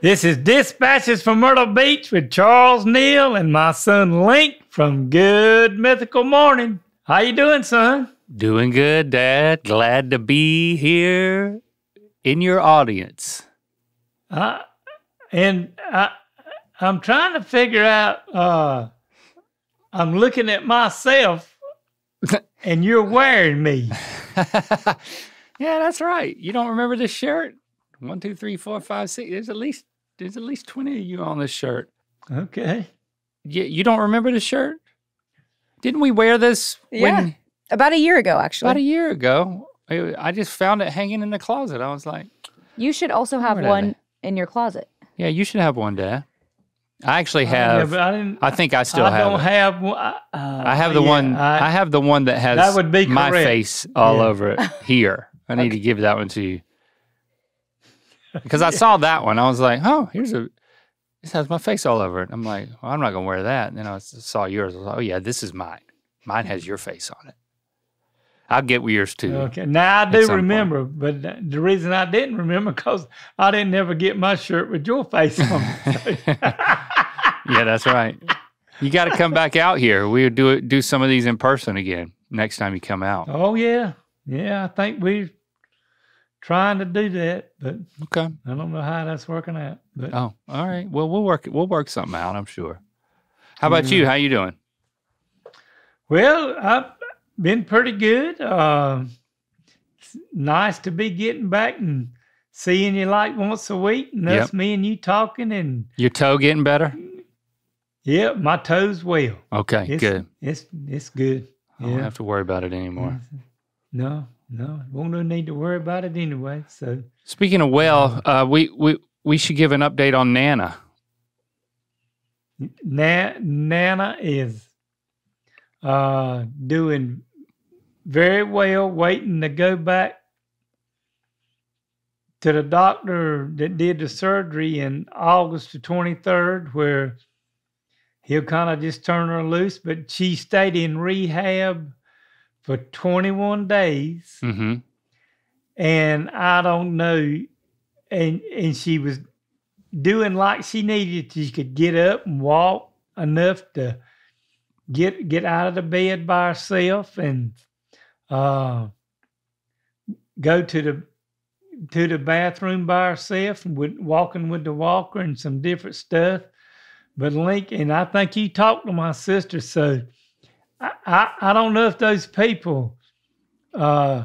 This is Dispatches from Myrtle Beach with Charles Neal and my son Link from Good Mythical Morning. How you doing, son? Doing good, Dad. Glad to be here in your audience. Uh, and I, I'm trying to figure out. Uh, I'm looking at myself, and you're wearing me. yeah, that's right. You don't remember this shirt? One, two, three, four, five, six. There's at least there's at least twenty of you on this shirt. Okay. You, you don't remember the shirt? Didn't we wear this Yeah. when About a year ago, actually. about a year ago? I I just found it hanging in the closet. I was like, you should also have one in your closet. yeah, you should have one, Dad. I actually Uh, yeah, have. I didn't. I think I still I have. don't it. have one. Uh, I have the yeah, one. I, I, have the one that has That would be my correct. face all Yeah. over it here. I need to give that one to you because I saw that one. I was like, oh, here's a. This has my face all over it. I'm like, well, I'm not gonna wear that. And then I saw yours. I was like, oh yeah, this is mine. Mine has your face on it. I'll get yours too. Okay. Now I do some point. remember, but the reason I didn't remember because I didn't ever get my shirt with your face on it. Yeah, that's right. You got to come back out here. We do it. Do some of these in person again next time you come out. oh yeah, yeah. I think we're trying to do that, but Okay. I don't know how that's working out. But Oh, all right. Well, we'll work. We'll work something out. I'm sure. How about you? How you doing? well, I've been pretty good. Uh, it's nice to be getting back and seeing you like once a week, and Yep. us, me and you talking, and Your toe getting better? yeah, my toes well. Okay, It's good. It's it's good. I don't Yeah. have to worry about it anymore. No, no, won't no need to worry about it anyway. So Speaking of well, uh, we we we should give an update on Nana. Na- Nana is uh, doing very well, waiting to go back to the doctor that did the surgery in August the 23rd, where he'll kind of just turn her loose. But she stayed in rehab for 21 days. Mm-hmm. and I don't know, and and she was doing like she needed. She could get up and walk enough to get get out of the bed by herself and uh, go to the to the bathroom by herself and with walking with the walker and some different stuff. But Link and I think you talked to my sister, so I I, I don't know if those people. Uh,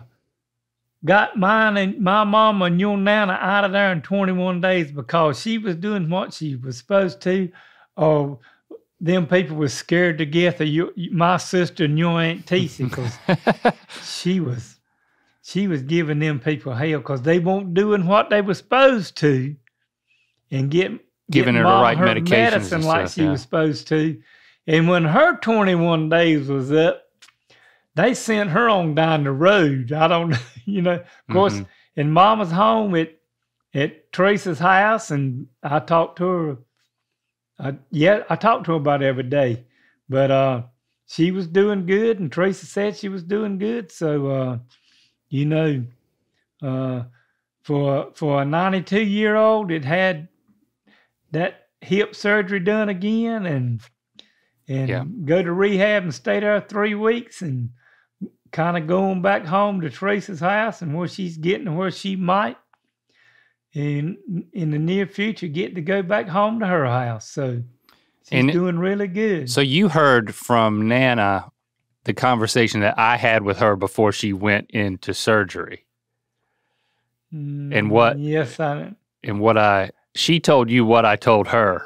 got mine and my mama and your nana out of there in 21 days because she was doing what she was supposed to, or them people was scared to death of you, my sister and your aunt Tisa because she was she was giving them people hell because they weren't doing what they were supposed to, and get Giving getting her the right her medications medicine and like stuff, she yeah. was supposed to, and when her 21 days was up they sent her on down the road. I don't you know. Of course, Mhm. in Mama's home at at Teresa's house, and I talked to her. I, yeah, I talked to her about every day, but uh, she was doing good, and Teresa said she was doing good. So, uh, you know, uh, for for a 92 year old it had that hip surgery done again, and and Yeah. go to rehab and stay there three weeks, and kind of going back home to Teresa's house and where she's getting to where she might in in the near future get to go back home to her house. So she's And doing really good. So you heard from Nana the conversation that I had with her before she went into surgery, and what- Mm, Yes, I. and what I she told you what I told her.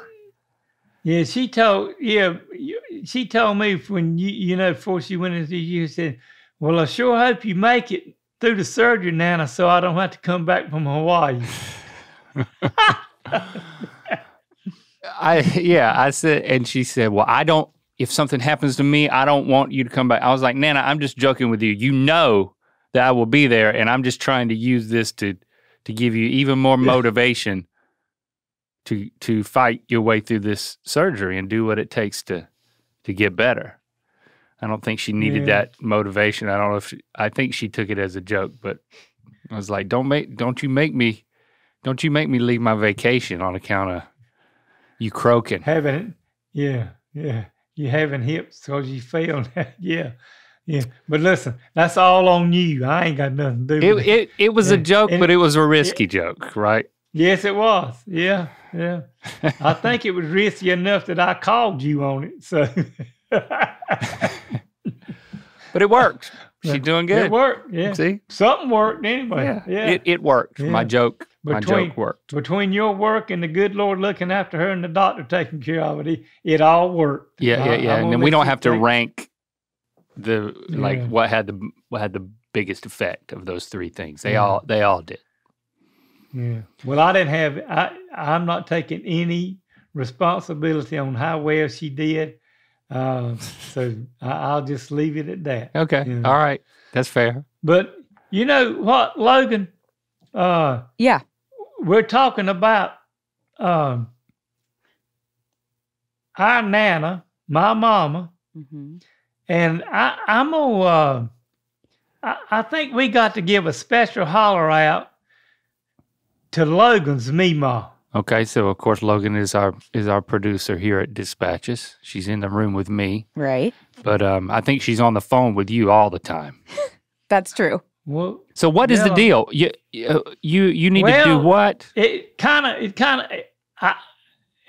Yeah, she told. Yeah, she told me when you you know before she went into you said, "Well, I sure hope you make it through the surgery, Nana, so I don't have to come back from Hawaii." I yeah, I said, and she said, "Well, I don't. If something happens to me, I don't want you to come back." I was like, "Nana, I'm just joking with you. You know that I will be there, and I'm just trying to use this to to give you even more motivation to to fight your way through this surgery and do what it takes to to get better." I don't think she needed Yeah. that motivation. I don't know if she, I think she took it as a joke, but I was like, "Don't make, don't you make me." Don't you make me leave my vacation on account of you croaking. having yeah, yeah. You having hips because you failed. yeah, yeah. But listen, that's all on you. I ain't got nothing to do It, with it. it, it was a joke, And- but it was a risky joke, right? Yes, it was. Yeah, yeah. I think it was risky enough that I called you on it. So But it worked. She's doing good. it worked. Yeah, See? something worked anyway. Yeah. Yeah, It, it worked. My Yeah. joke, my joke worked. between your work and the good Lord looking after her and the doctor taking care of it, it, all worked. Yeah, yeah, I- yeah. I'm And then we don't have to rank the like Yeah. what had the what had the biggest effect of those three things. They all they all did. Yeah. Well, I didn't have. I I'm not taking any responsibility on how well she did. Uh, so I, I'll just leave it at that. Okay. Yeah. All right. That's fair. But you know what, Logan? Uh, Yeah. we're talking about um, our nana, my mama, Mm-hmm. and I, I'm gonna. Uh, I, I think we got to give a special holler out to Logan's Meemaw. Okay, so of course Logan is our is our producer here at Dispatches. She's in the room with me, Right. but um, I think she's on the phone with you all the time. That's true. Well, So what is the deal? You you you, you need to do what? it kind of, it kind of, I,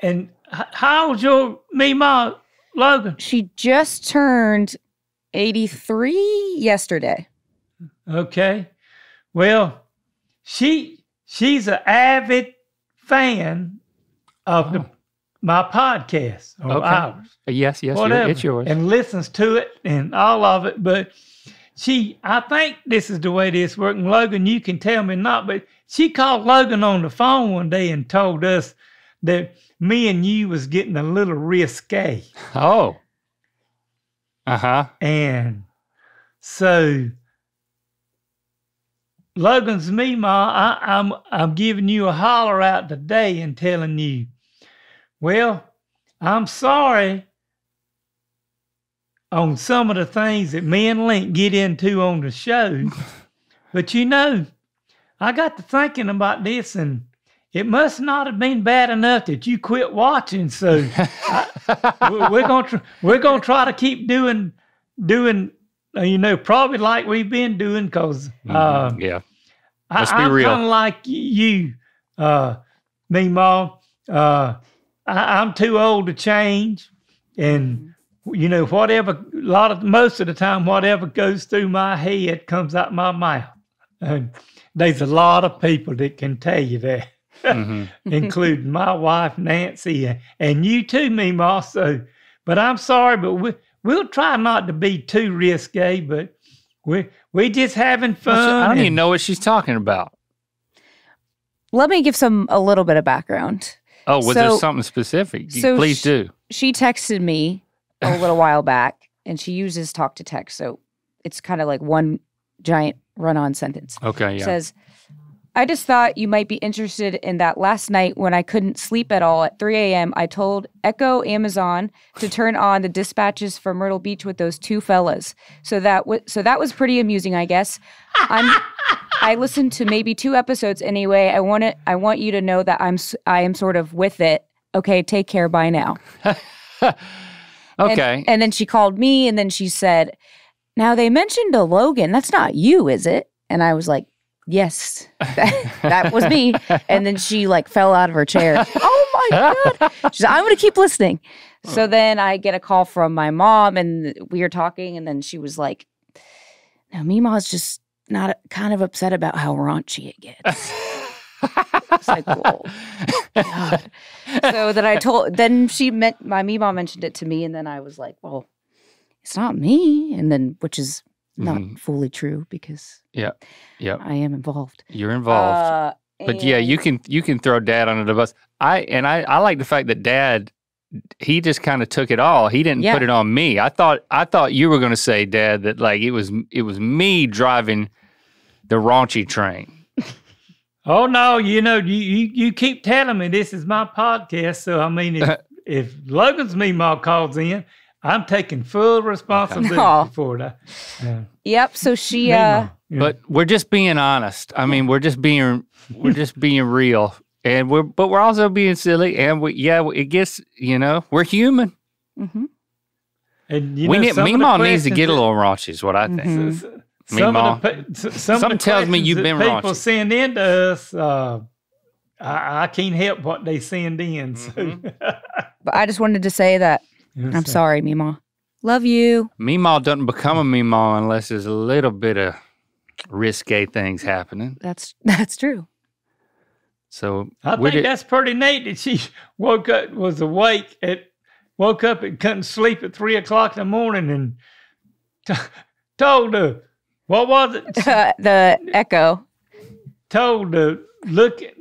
and h- how old's your Meemaw, Logan? She just turned 83 yesterday. Okay. Well, she she's an avid fan of the my podcast or Okay. ours, Yes, yes, whatever, it's yours. and listens to it and all of it. But she, I think this is the way this working. Logan, you can tell me not, but she called Logan on the phone one day and told us that me and you was getting a little risque. oh, uh huh. And so Logan's me, Ma. I, I'm I'm giving you a holler out today and telling you, well, I'm sorry on some of the things that me and Link get into on the show. but you know, I got to thinking about this and it must not have been bad enough that you quit watching. So we- we're gonna tr- we're gonna try to keep doing doing you know probably like we've been doing because uh, yeah. I, Let's be I'm kind of like you, uh, me, Ma. Uh, I, I'm too old to change, and you know whatever. A lot of most of the time, whatever goes through my head comes out my mouth. And there's a lot of people that can tell you that, hmm including my wife Nancy and, and you too, me, Ma. So, but I'm sorry, but we we'll try not to be too risque, but we we just having fun. I don't even know what she's talking about. Let me give some a little bit of background. Oh, was there something specific? So Please sh- do. She texted me a little while back and she uses talk to text. So it's kind of like one giant run on sentence. Okay, yeah. says, I just thought you might be interested in that last night when I couldn't sleep at all at 3 a.m. I told Echo Amazon to turn on the dispatches for Myrtle Beach with those two fellas. So that was so that was pretty amusing, I guess. I'm I listened to maybe two episodes anyway. I want to I want you to know that I'm I am sort of with it. Okay, take care. Bye now. And- okay. And, then she called me and then she said, Now they mentioned a Logan. That's not you, is it? And I was like, Yes, that, that was me. And then she like fell out of her chair. oh my God. She's I'm going to keep listening. So then I get a call from my mom and we were talking. And then she was like, Now, Meemaw's just not kind of upset about how raunchy it gets. It's like. God. So then I told, then she meant, my Meemaw mentioned it to me, and then I was like, well, it's not me. And then, which is not Mhm. fully true because yeah, yeah, I am involved. You're involved. Uh, But yeah, you can you can throw dad under the bus. I and I I like the fact that dad he just kind of took it all. He didn't Yeah. put it on me. I thought I thought you were going to say dad that like it was it was me driving the raunchy train. Oh no, you know, you, you you keep telling me this is my podcast. So I mean, if, if Logan's Meemaw calls in, I'm taking full responsibility No. for it. I- Yeah. Yep. So she uh Yeah. But we're just being honest. I mean, we're just being we're just being real, and we're but we're also being silly. And we yeah, it gets you know we're human. Mm-hmm. and you we know, need some of the Meemaw needs to get a little raunchy. Is what I think. Mhm. S- s- Some Meemaw. of the, pa- s- some of the tells me you've that been people raunchy. send in to us. Uh, I, I can't help what they send in. So. Mhm. but I just wanted to say that I'm So- sorry, Meemaw. Love you. Meemaw doesn't become a Meemaw unless there's a little bit of risque things happening. That's that's true. So I think did- that's pretty neat that she woke up, was awake at, woke up and couldn't sleep at three o'clock in the morning and t- told her, what was it? She the echo. told her, look, at- it ca-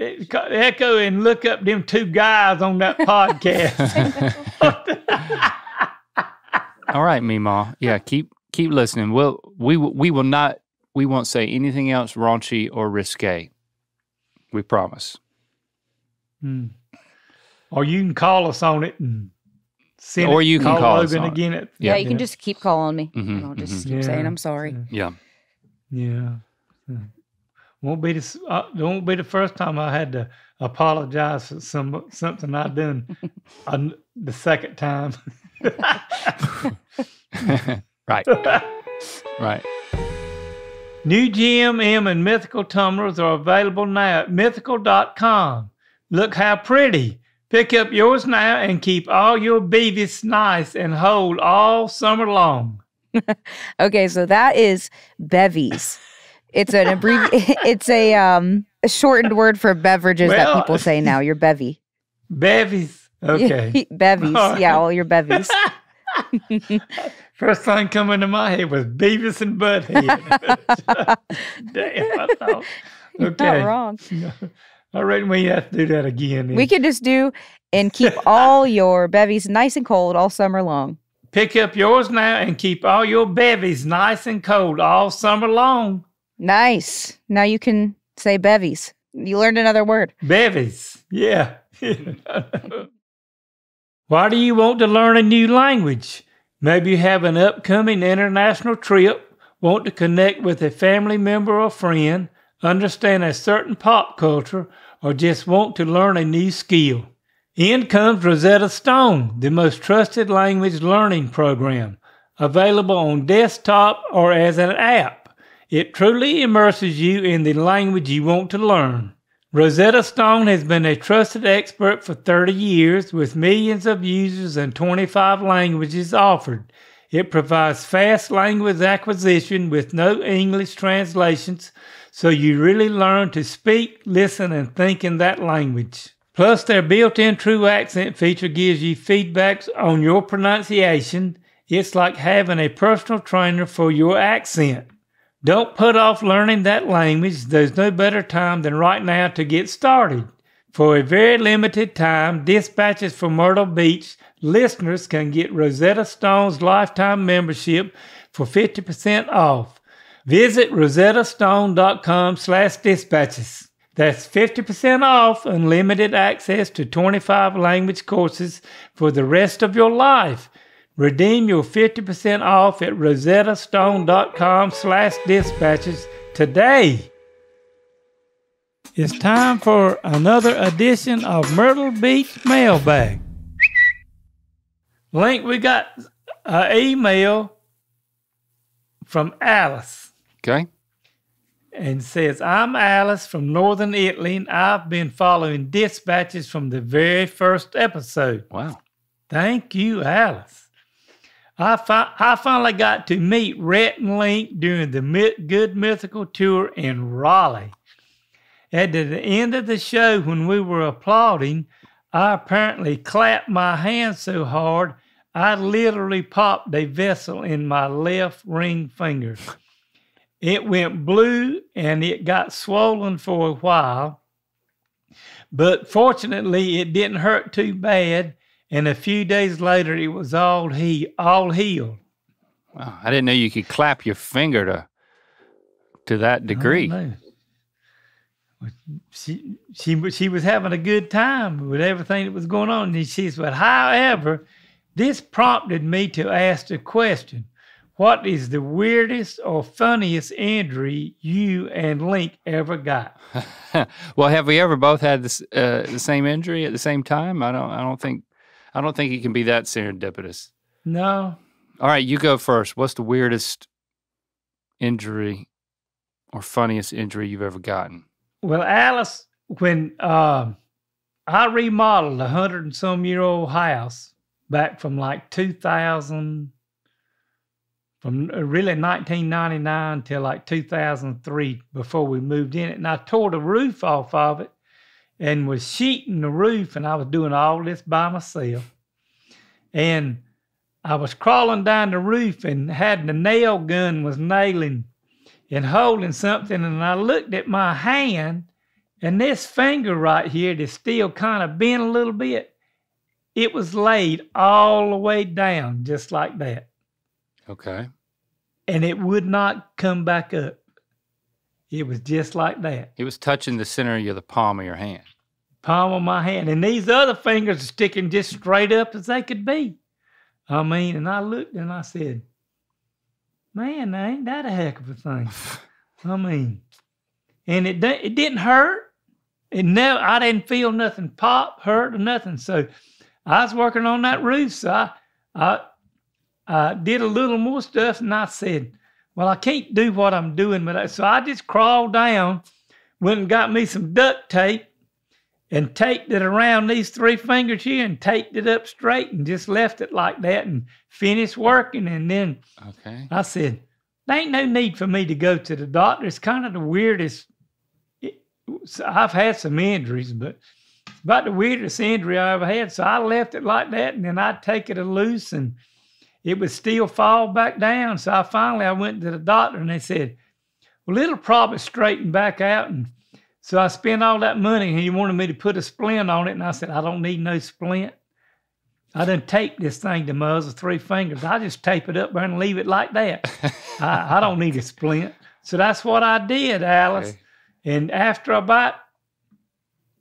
echo and look up them two guys on that podcast. All right, Meemaw. Yeah, keep keep listening. We'll we we will not we won't say anything else raunchy or risque. We promise. Hmm. Or you can call us on it and send Or it- you can call us Logan on it. again. At, Yeah, you can just keep calling me. Mhm, I'll just mhm. keep saying I'm sorry. Yeah. Yeah. Yeah. Won't be the uh, won't be the first time I had to apologize for some something I done on the second time. right. Right. New GMM and Mythical tumblers are available now at mythical.com. Look how pretty. Pick up yours now and keep all your beavis nice and hold all summer long. Okay, so that is bevies. It's an abbrevi- It's a um a shortened word for beverages that people say now. Your bevy. Beavies. Okay. bevies. All Yeah, all your bevies. First thing coming to my head was Beavis and Butthead. Damn, I thought. Okay. Not wrong. I reckon we have to do that again. then. We could just do and keep all your bevies nice and cold all summer long. Pick up yours now and keep all your bevies nice and cold all summer long. Nice. Now you can say bevies. You learned another word. Bevies. Yeah. Why do you want to learn a new language? Maybe you have an upcoming international trip, want to connect with a family member or friend, understand a certain pop culture, or just want to learn a new skill. In comes Rosetta Stone, the most trusted language learning program, available on desktop or as an app. It truly immerses you in the language you want to learn. Rosetta Stone has been a trusted expert for 30 years with millions of users and 25 languages offered. It provides fast language acquisition with no English translations, so you really learn to speak, listen, and think in that language. Plus, their built in true accent feature gives you feedbacks on your pronunciation. It's like having a personal trainer for your accent. Don't put off learning that language. There's no better time than right now to get started. For a very limited time, Dispatches from Myrtle Beach listeners can get Rosetta Stone's lifetime membership for 50% off. Visit rosettastone.com slash dispatches. That's 50% off unlimited access to 25 language courses for the rest of your life. Redeem your 50% off at rosettastone.com slash dispatches today. It's time for another edition of Myrtle Beach Mailbag. Link, we got an email from Alice Okay. and says, I'm Alice from Northern Italy and I've been following dispatches from the very first episode. Wow. Thank you, Alice. I, fi- I finally got to meet Rhett and Link during the Good Mythical Tour in Raleigh. At the end of the show, when we were applauding, I apparently clapped my hands so hard I literally popped a vessel in my left ring finger. It went blue and it got swollen for a while, but fortunately, it didn't hurt too bad and a few days later it was all he all healed. Wow. I didn't know you could clap your finger to to that degree. She she she was having a good time with everything that was going on. And she said, however, This prompted me to ask the question What is the weirdest or funniest injury you and Link ever got? well, have we ever both had this uh, the same injury at the same time? I don't. I don't think. I don't think it can be that serendipitous. No. All right, you go first. What's the weirdest injury or funniest injury you've ever gotten? Well, Alice, when uh, I remodeled a hundred and some year old house back from like 2000, from uh, really 1999 till like 2003 before we moved in it. And I tore the roof off of it and was sheeting the roof, and I was doing all this by myself. And I was crawling down the roof and had the nail gun was nailing and holding something, and I looked at my hand, and this finger right here that's still kind of bent a little bit, it was laid all the way down just like that, Okay. and it would not come back up. It was just like that. It was touching the center of the palm of your hand. palm of my hand. And these other fingers are sticking just straight up as they could be. I mean, and I looked and I said, man, ain't that a heck of a thing? I mean, and it, it didn't hurt. It never, I didn't feel nothing pop, hurt, or nothing. So I was working on that roof. So I, I, I did a little more stuff and I said, well, I can't do what I'm doing. But I, so I just crawled down, went and got me some duct tape and taped it around these three fingers here and taped it up straight and just left it like that and finished working. And then Okay. I said, there ain't no need for me to go to the doctor. It's kind of the weirdest. it- I've had some injuries, but it's about the weirdest injury I ever had. So I left it like that, and then I'd take it a loose, and it would still fall back down. So I finally I went to the doctor, and they said, "Well, it'll probably straighten back out." And so I spent all that money, and he wanted me to put a splint on it, and I said, "I don't need no splint." I done tape this thing to other three fingers. I just tape it up there and leave it like that. I, I don't need a splint. So that's what I did, Alice. Okay. And after about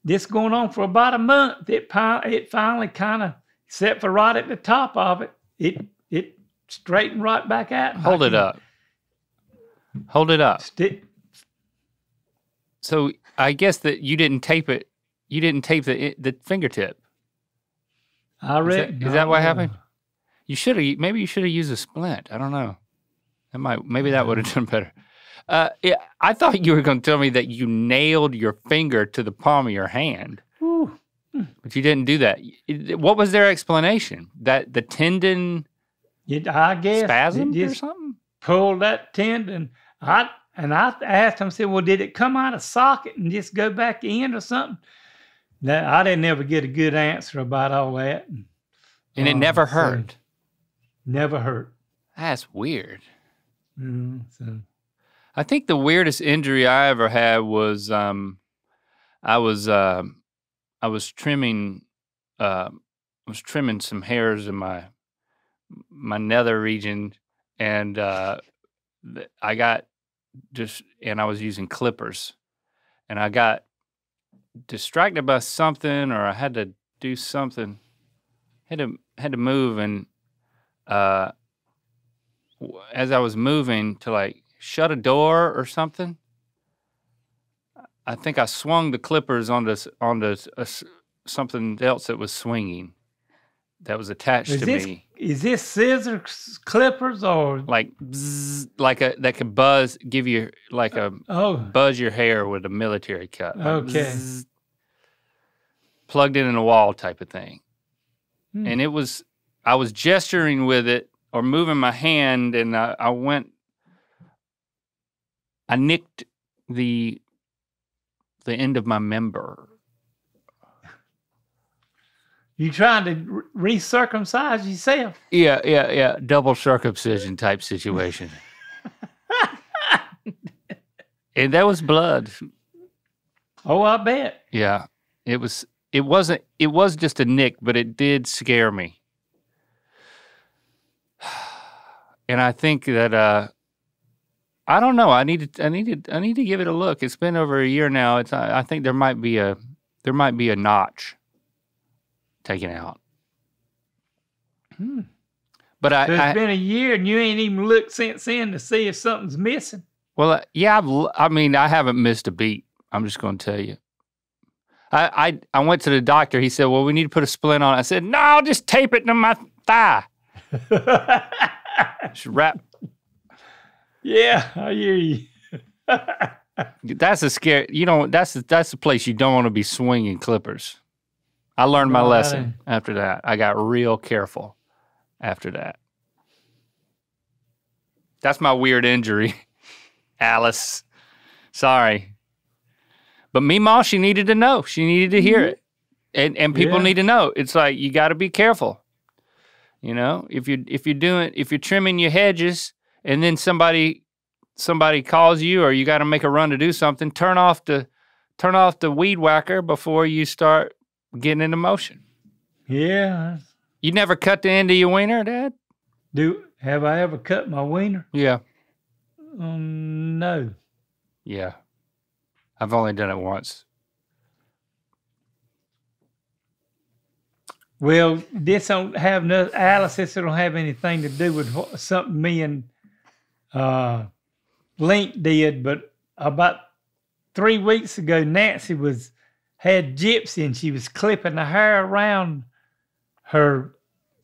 this going on for about a month, it it finally kind of, except for right at the top of it, it it straightened right back at. Hold it up. Hold it up. Sti- So I guess that you didn't tape it. You didn't tape the the fingertip. I Is that, reckon. is that what happened? You should have. Maybe you should have used a splint. I don't know. That might. Maybe that would have done better. Uh, yeah, I thought you were going to tell me that you nailed your finger to the palm of your hand, Whew. but you didn't do that. What was their explanation? That the tendon It, I guess it spasmed or something? pulled that tendon. I and I asked him, I said, "Well, did it come out of socket and just go back in or something?" No, I didn't ever get a good answer about all that. And it Uh, never so- hurt. Never hurt. That's weird. Mm, so I think the weirdest injury I ever had was um, I was um I was trimming uh, I was trimming some hairs in my my nether region, and uh, I got just and I was using clippers, and I got distracted by something, or I had to do something, had to had to move, and uh, as I was moving to like shut a door or something. I think I swung the clippers onto onto a something else that was swinging, that was attached is to this me, is this scissors, clippers or like like a that could buzz, give you like a oh buzz your hair with a military cut. like Okay. plugged in in a wall type of thing. Hmm. And it was, I was gesturing with it or moving my hand, and I, I went, I nicked the the end of my member. You trying to recircumcise yourself? Yeah, yeah, yeah. Double circumcision type situation. and that was blood. Oh, I bet. Yeah. It was it wasn't it was just a nick, but it did scare me. And I think that uh I don't know. I need to I need to I need to give it a look. It's been over a year now. It's I, I think there might be a there might be a notch taken out. But I, So it's I been a year and you ain't even looked since then to see if something's missing. well, uh, yeah, I've, I mean, I haven't missed a beat. I'm just going to tell you. I, I I went to the doctor. He said, "Well, we need to put a splint on." I said, "No, just tape it to my thigh. Just wrap." yeah, I hear you. That's a scare. You know, that's that's the place you don't want to be swinging clippers. I learned my lesson after that. I got real careful after that. That's my weird injury, Alice. Sorry, but me Meemaw, she needed to know. She needed to hear mm-hmm. it, and and people Yeah. need to know. It's like you got to be careful. You know, if you if you're doing if you're trimming your hedges, and then somebody somebody calls you or you got to make a run to do something, turn off the turn off the weed whacker before you start getting into motion. Yeah. You never cut the end of your wiener, Dad? Do have I ever cut my wiener? Yeah. Um, no. Yeah. I've only done it once. Well, this don't have no Alice. This don't have anything to do with what, something me and uh, Link did. But about three weeks ago, Nancy was had Gypsy, and she was clipping the hair around her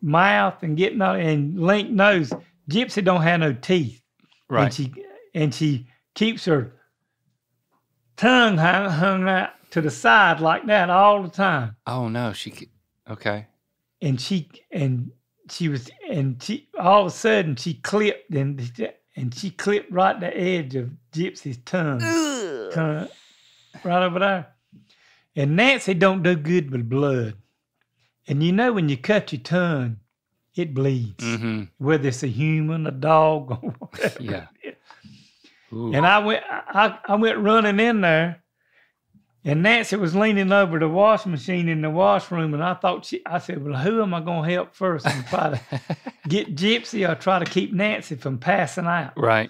mouth and getting all. And Link knows Gypsy don't have no teeth, Right. and she and she keeps her tongue hung, hung out to the side like that all the time Oh no, she c- okay. and she and she was and she all of a sudden she clipped and and she clipped right the edge of Gypsy's tongue, tongue right over there. And Nancy don't do good with blood. And you know when you cut your tongue, it bleeds, Mm-hmm. whether it's a human, a dog, or whatever. Yeah. Ooh. And I went, I, I went running in there, and Nancy was leaning over the wash machine in the washroom, and I thought she, I said, well, who am I going to help first and try to get Gypsy or try to keep Nancy from passing out? right.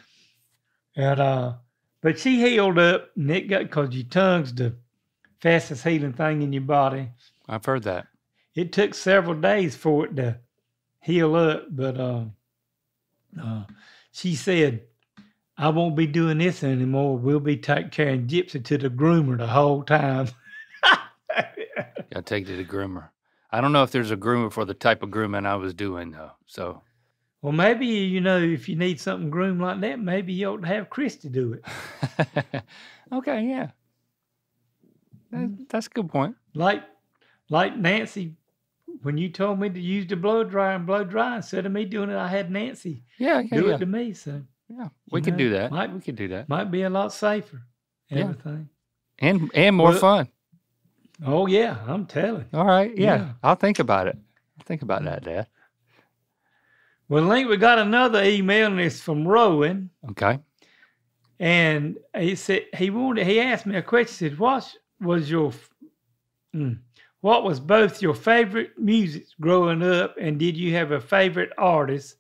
And uh, but she healed up, and it got because your tongue's the fastest healing thing in your body. I've heard that. It took several days for it to heal up, but uh, uh, she said, I won't be doing this anymore. We'll be taking Gypsy to the groomer the whole time. Gotta take it to the groomer. I don't know if there's a groomer for the type of grooming I was doing though. So well, maybe, you know, if you need something groomed like that, maybe you ought to have Christy do it. okay, yeah. Mm-hmm. That- that's a good point. Like, like Nancy, when you told me to use the blow dryer and blow dry, instead of me doing it, I had Nancy Yeah, yeah, do yeah. it to me. So yeah. We could know, do that. might- we could do that. might be a lot safer. Yeah. Everything. And and more Well- fun. Oh yeah, I'm telling. All right. Yeah. yeah. I'll think about it. I'll think about that, Dad. Well, Link, we got another email, and it's from Rowan, Okay. and he said he wanted. He asked me a question. He said, "What was your, mm, what was both your favorite music growing up, and did you have a favorite artist?"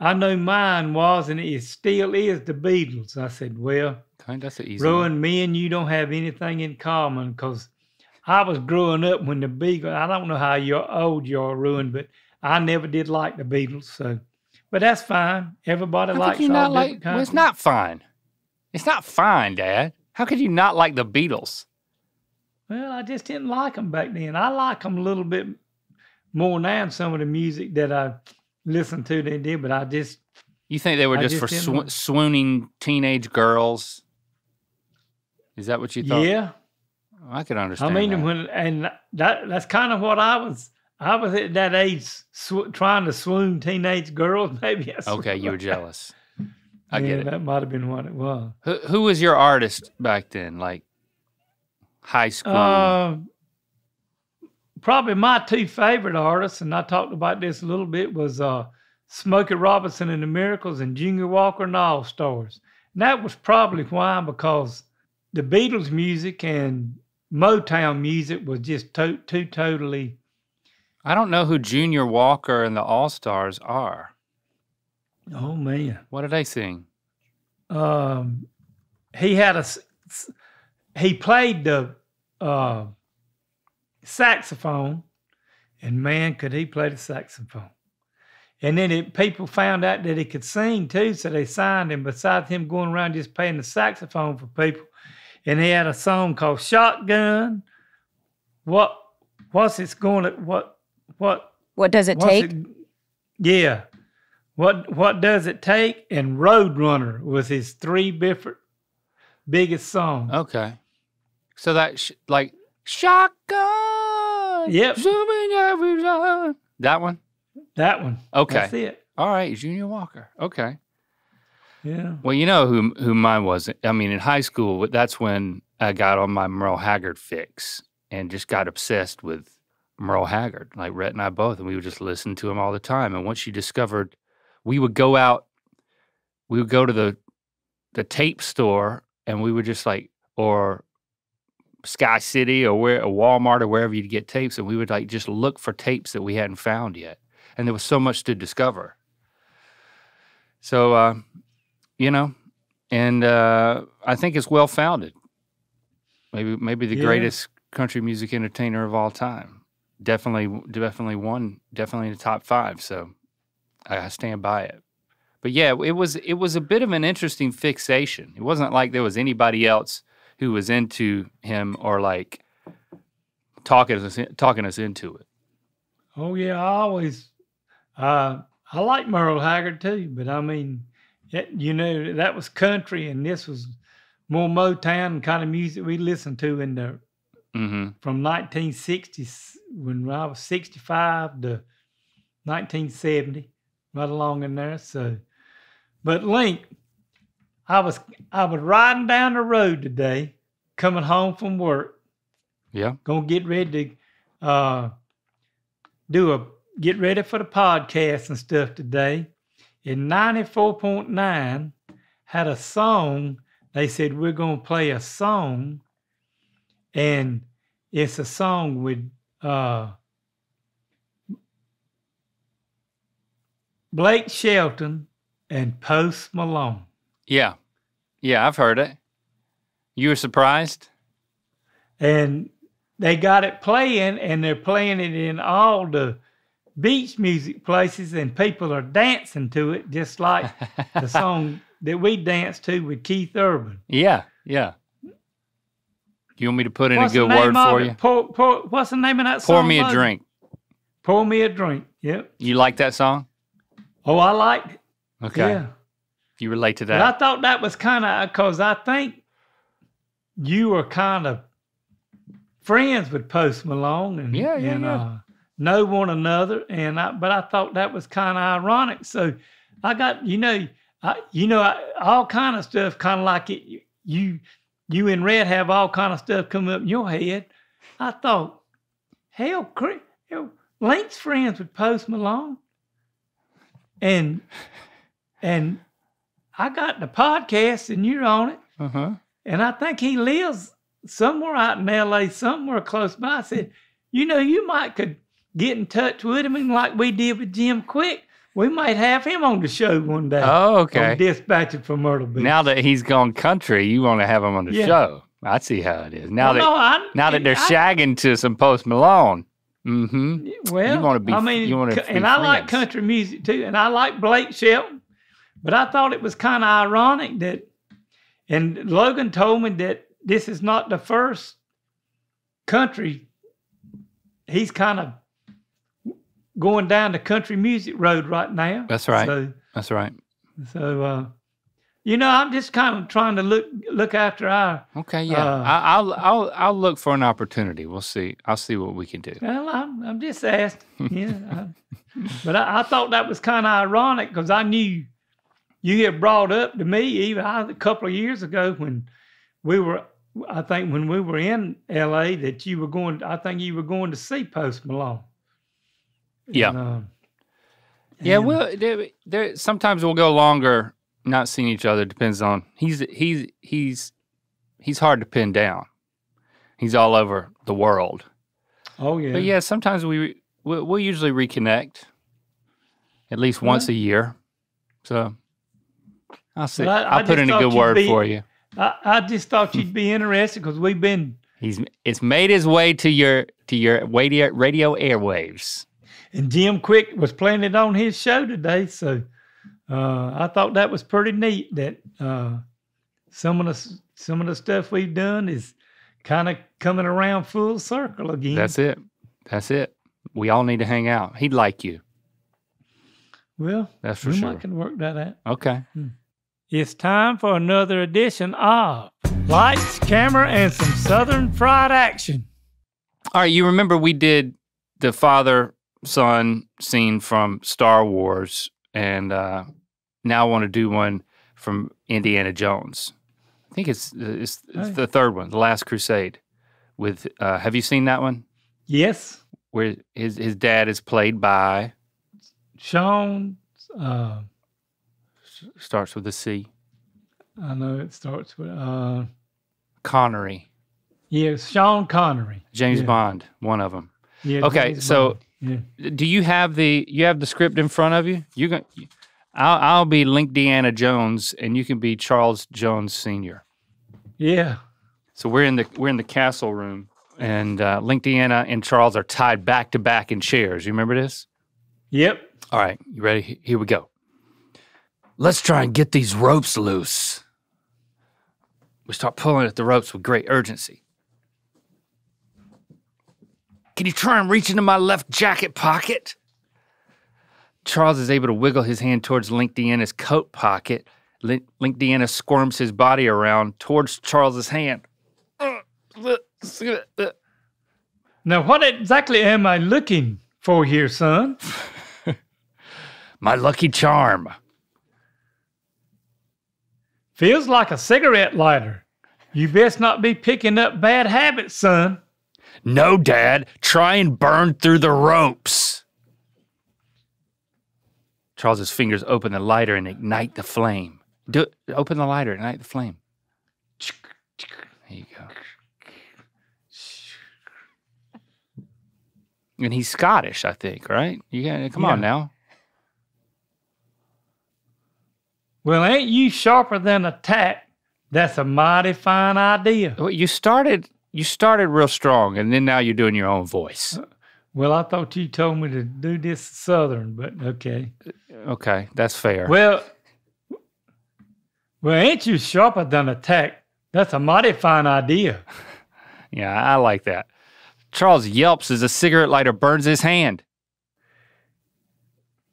I know mine was, and it still is, the Beatles. I said, "Well, Okay. That's an easy one. Rowan, me and you don't have anything in common because I was growing up when the Beatles. I don't know how you're old you are, Rowan, but I never did like the Beatles. So, but that's fine. Everybody How likes you all not like? Well, it's not fine. It's not fine, Dad. How could you not like the Beatles? Well, I just didn't like them back then. I like them a little bit more now. Some of the music that I listened to they did, but I just You think they were just, just for like- swooning teenage girls? Is that what you thought? yeah. I could understand. I mean, that. when and that that's kind of what I was. I was at that age sw- trying to swoon teenage girls. Maybe okay, you were jealous. I Yeah, get it. That might have been what it was. Who, who was your artist back then? Like high school? Uh, probably my two favorite artists, and I talked about this a little bit, was uh, Smokey Robinson and the Miracles and Junior Walker and All Stars. And that was probably why, because the Beatles music and Motown music was just to- too totally. I don't know who Junior Walker and the All Stars are. Oh man. What do they sing? um, he had a he played the uh, saxophone, and man, could he play the saxophone! And then it, people found out that he could sing too, so they signed him. Besides him going around just playing the saxophone for people, and he had a song called "Shotgun." What? What's it's going to? What? What? What does it take? it- yeah. What? What does it take? And Roadrunner was his three different biggest songs. Okay. So that sh- like shotgun. Yep. zooming every line. That one. That one. Okay. That's it. All right, Junior Walker. Okay. Yeah. Well, you know who who mine was. I mean, in high school, that's when I got on my Merle Haggard fix and just got obsessed with Merle Haggard. Like Rhett and I both, and we would just listen to him all the time. And once she discovered, we would go out, we would go to the the tape store, and we would just like or Sky City or where or Walmart or wherever you'd get tapes, and we would like just look for tapes that we hadn't found yet. And there was so much to discover. So. uh you know, and uh, I think it's well founded. Maybe maybe the Yeah. greatest country music entertainer of all time. Definitely, definitely one, definitely in the top five. So I, I stand by it. But yeah, it was it was a bit of an interesting fixation. It wasn't like there was anybody else who was into him or like talking us talking us into it. Oh yeah, I always uh I like Merle Haggard too, but I mean it, you know, that was country and this was more Motown kind of music we listened to in the hmm from 1960s when I was 65 to 1970, right along in there. So, but Link, I was I was riding down the road today, coming home from work, Yeah. gonna get ready to uh, do a get ready for the podcast and stuff today. In 94.9 had a song. They said we're gonna play a song, and it's a song with uh, Blake Shelton and Post Malone. Yeah. Yeah, I've heard it. You were surprised? and they got it playing and they're playing it in all the beach music places and people are dancing to it just like the song that we danced to with Keith Urban. Yeah, yeah. You want me to put in What's a good word for it? you? Pour, pour, what's the name of that song? Pour me a Bud? drink. Pour me a drink. Yep. You like that song? Oh, I liked it. Okay. Yeah. You relate to But I thought that was kind of because I think you were kind of friends with Post Malone and, Yeah, yeah, and yeah. Uh, know one another. And I, but I thought that was kind of ironic. So I got you know, I, you know, I, all kind of stuff, kind of like it. You, you and Rhett have all kind of stuff come up in your head. I thought, hell, hell, Link's friends with Post Malone, and and I got the podcast and you're on it. uh-huh. And I think he lives somewhere out in LA, somewhere close by. I said, you know, you might could get in touch with him and like we did with Jim Quick. We might have him on the show one day. Oh, okay. Dispatching from Myrtle Beach. Now that he's gone country, you want to have him on the Yeah. show. I see how it is. Now Well, that no, I- now that they're I- shagging to some Post Malone. Mm-hmm. Well, you wanna be- I mean, you c- be and I like country music too, and I like Blake Shelton, but I thought it was kind of ironic that, and Logan told me that this is not the first country. He's kind of going down the country music road right now. That's right. So, That's right. so uh, you know, I'm just kind of trying to look look after our. Okay, yeah. Uh, I, I'll I'll I'll look for an opportunity. We'll see. I'll see what we can do. Well, I'm, I'm just asking. Yeah, I- but I, I thought that was kind of ironic because I knew you had brought up to me even I, a couple of years ago when we were, I think when we were in L.A. that you were going. I think you were going to see Post Malone. Yeah. And, um, Yeah, and- well, there, there, sometimes we'll go longer not seeing each other. Depends on he's he's he's he's hard to pin down. He's all over the world. Oh yeah. But yeah, sometimes we we'll, we'll usually reconnect at least once a year. So I'll see. Well, I- I I'll put in a good word be- for you. I, I just thought you'd be interested because we've been. He's it's made his way to your to your radio radio airwaves. and Jim Quick was playing it on his show today. So uh, I thought that was pretty neat that uh, some of the some of the stuff we've done is kind of coming around full circle again. That's it. That's it. We all need to hang out. He'd like you. well, That's for we sure. might can work that out. Okay. It's time for another edition of Lights, Camera, and some Southern Fried Action. All right. You remember we did the father son scene from Star Wars, and uh, now I want to do one from Indiana Jones. I think it's it's, it's the third one, The Last Crusade. With uh, have you seen that one? Yes, Where his his dad is played by Sean. Uh, starts with a C. I know it starts with uh, Connery, yeah, Sean Connery. James Yeah. Bond, one of them. Yeah. Okay, James so- yeah. Do you have the you have the script in front of you? You can. I'll I'll be Link Deanna Jones, and you can be Charles Jones Senior. yeah, So we're in the we're in the castle room, and uh, Link Deanna and Charles are tied back to back in chairs. You remember this? yep. All right, you ready? Here we go. Let's try and get these ropes loose. We start pulling at the ropes with great urgency. Can you try and reach into my left jacket pocket? Charles is able to wiggle his hand towards Link Deanna's coat pocket. Link, Link Deanna squirms his body around towards Charles's hand. Now, what exactly am I looking for here, son? My lucky charm. Feels like a cigarette lighter. You best not be picking up bad habits, son. No, Dad. Try and burn through the ropes. Charles's fingers open the lighter and ignite the flame. Do it. open the lighter, ignite the flame. There you go. And he's Scottish, I think, right? You got come on now. Well, ain't you sharper than a tack? That's a mighty fine idea. Well, you started you started real strong, and then now you're doing your own voice. Uh, well, I thought you told me to do this Southern, but okay. Uh, okay, that's fair. Well, well, ain't you sharper than a tack? That's a mighty fine idea. Yeah, I like that. Charles yelps as a cigarette lighter burns his hand.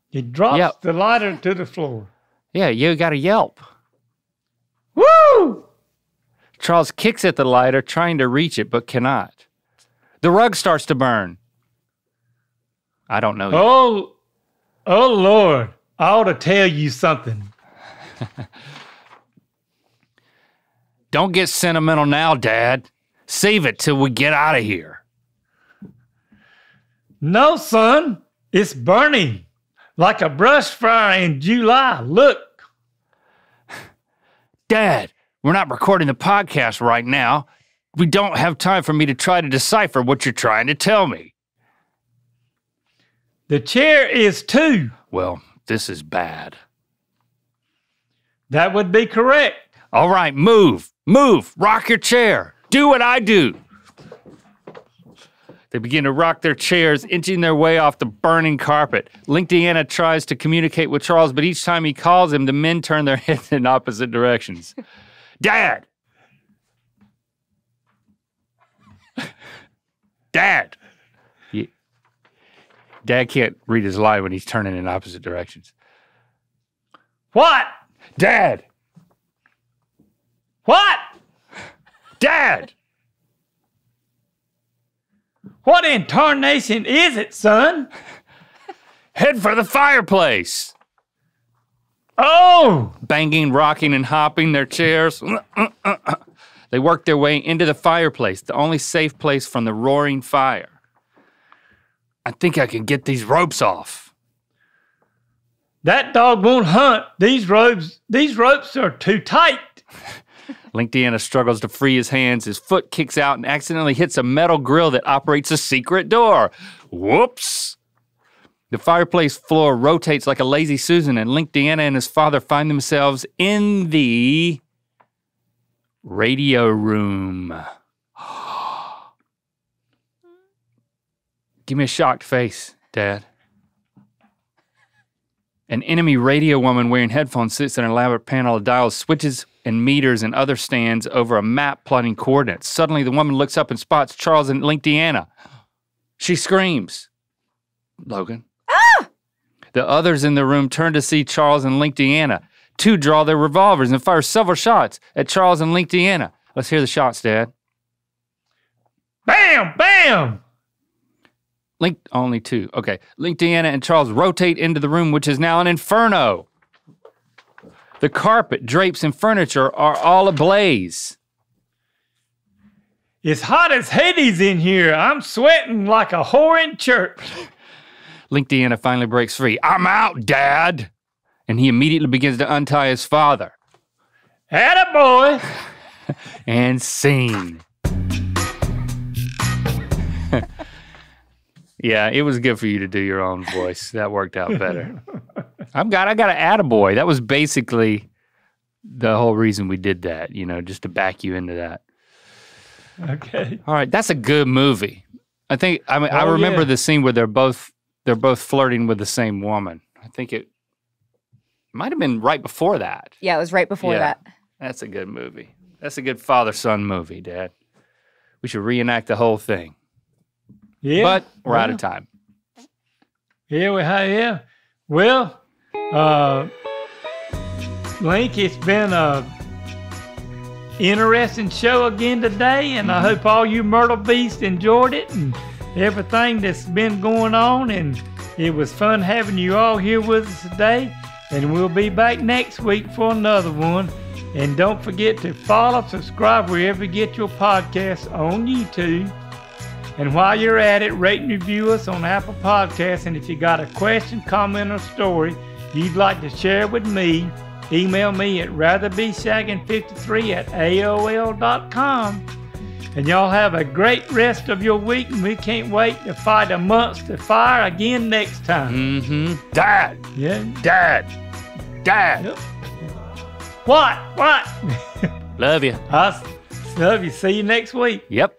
He drops Yep. the lighter to the floor. Yeah, you got to yelp. Woo! Charles kicks at the lighter, trying to reach it, but cannot. The rug starts to burn. I don't know. yet. Oh, oh Lord! I ought to tell you something. Don't get sentimental now, Dad. Save it till we get out of here. No, son, it's burning like a brush fire in July. Look, Dad, we're not recording the podcast right now. We don't have time for me to try to decipher what you're trying to tell me. the chair is too. Well, this is bad. That would be correct. All right, move, move, rock your chair. Do what I do. They begin to rock their chairs, inching their way off the burning carpet. Link Deanna tries to communicate with Charles, but each time he calls him, the men turn their heads in opposite directions. Dad! Dad! Dad can't read his line when he's turning in opposite directions. What? Dad! What? Dad! What in tarnation is it, son? Head for the fireplace! Oh, banging, rocking, and hopping their chairs. They work their way into the fireplace, the only safe place from the roaring fire. I think I can get these ropes off. that dog won't hunt. These ropes, these ropes are too tight. Link Deanna struggles to free his hands. His foot kicks out and accidentally hits a metal grill that operates a secret door. Whoops! The fireplace floor rotates like a lazy Susan, and Link Deanna and his father find themselves in the radio room. Give me a shocked face, Dad. An enemy radio woman wearing headphones sits at an elaborate panel of dials, switches and meters and other stands over a map plotting coordinates. Suddenly, the woman looks up and spots Charles and Link Deanna. She screams. Logan. Ah! The others in the room turn to see Charles and Link Deanna. Two draw their revolvers and fire several shots at Charles and Link Deanna. Let's hear the shots, Dad. Bam! Bam! Link only two. Okay. Link Deanna and Charles rotate into the room, which is now an inferno. The carpet, drapes, and furniture are all ablaze. It's hot as Hades in here. I'm sweating like a whore in church. Link Deanna finally breaks free. I'm out, Dad. And he immediately begins to untie his father. Atta boy. and scene. Yeah, it was good for you to do your own voice. That worked out better. I've got I got an attaboy. That was basically the whole reason we did that, you know, just to back you into that. Okay. All right, that's a good movie. I think I mean I Oh, remember yeah. the scene where they're both they're both flirting with the same woman. I think it might have been right before that. Yeah, it was right before Yeah. that. That's a good movie. That's a good father son movie, Dad. We should reenact the whole thing. Yeah. but we're out of time. Yeah, we have, yeah. Well, uh, Link, it's been a interesting show again today, and I hope all you Myrtle Beasts enjoyed it and everything that's been going on. And it was fun having you all here with us today. And we'll be back next week for another one. And don't forget to follow, subscribe wherever you get your podcasts on YouTube. And while you're at it, rate and review us on Apple Podcasts. And if you got a question, comment, or story you'd like to share with me, email me at ratherbeshaggin53 at AOL.com. And y'all have a great rest of your week, and we can't wait to fight amongst the fire again next time. Mm-hmm. Dad, Yeah. Dad, Dad. Yep. What? What? Love you. I love you. See you next week. Yep.